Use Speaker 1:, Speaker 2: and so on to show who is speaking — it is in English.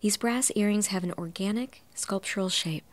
Speaker 1: These brass earrings have an organic, sculptural shape.